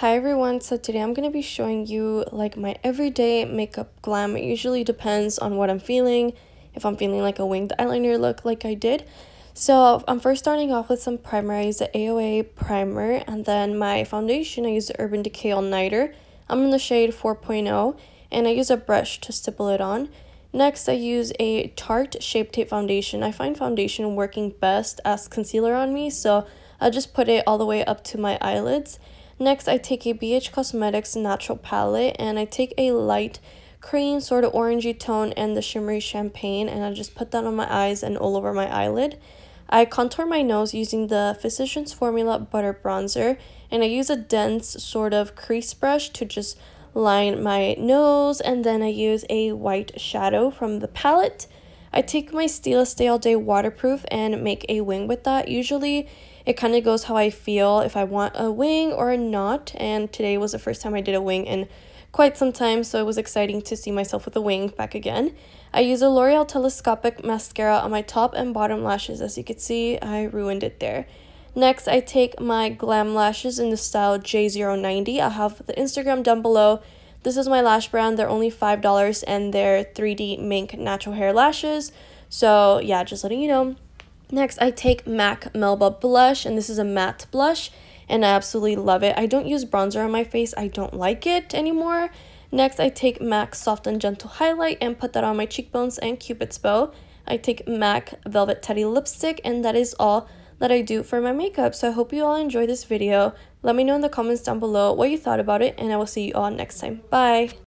Hi everyone, so today I'm going to be showing you like my everyday makeup glam. It usually depends on what I'm feeling, if I'm feeling like a winged eyeliner look like I did. So I'm first starting off with some primer. I use the AOA primer and then my foundation I use the Urban Decay All Nighter. I'm in the shade 4.0 and I use a brush to stipple it on. Next I use a Tarte Shape Tape foundation. I find foundation working best as concealer on me so I'll just put it all the way up to my eyelids. Next, I take a BH Cosmetics natural palette and I take a light cream sort of orangey tone and the shimmery champagne and I just put that on my eyes and all over my eyelid. I contour my nose using the Physicians Formula Butter Bronzer and I use a dense sort of crease brush to just line my nose and then I use a white shadow from the palette. I take my Stila Stay All Day waterproof and make a wing with that. Usually it kind of goes how I feel if I want a wing or not. And today was the first time I did a wing in quite some time, so it was exciting to see myself with a wing back again. I use a L'Oreal Telescopic Mascara on my top and bottom lashes. As you can see, I ruined it there. Next, I take my Glam Lashes in the style J090. I'll have the Instagram down below. This is my lash brand. They're only $5 and they're 3D Mink Natural Hair Lashes. So yeah, just letting you know. Next, I take MAC Melba Blush, and this is a matte blush, and I absolutely love it. I don't use bronzer on my face. I don't like it anymore. Next, I take MAC Soft and Gentle Highlight and put that on my cheekbones and cupid's bow. I take MAC Velvet Teddy Lipstick, and that is all that I do for my makeup. So I hope you all enjoy this video. Let me know in the comments down below what you thought about it, and I will see you all next time. Bye!